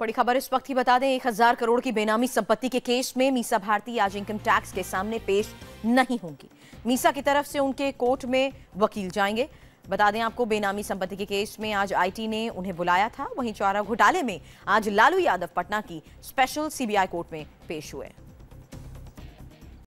बड़ी खबर इस वक्त ही बता दें, एक हज़ार करोड़ की बेनामी संपत्ति के केस में मीसा भारती आज इनकम टैक्स के सामने पेश नहीं होंगी। मीसा की तरफ़ से उनके कोर्ट में वकील जाएँगे। बता दें आपको, बेनामी संपत्ति के केस में आज आईटी ने उन्हें बुलाया था। वहीं चारा घोटाले में आज लालू यादव पटना की स्पेशल सीबीआई कोर्ट में पेश हुए।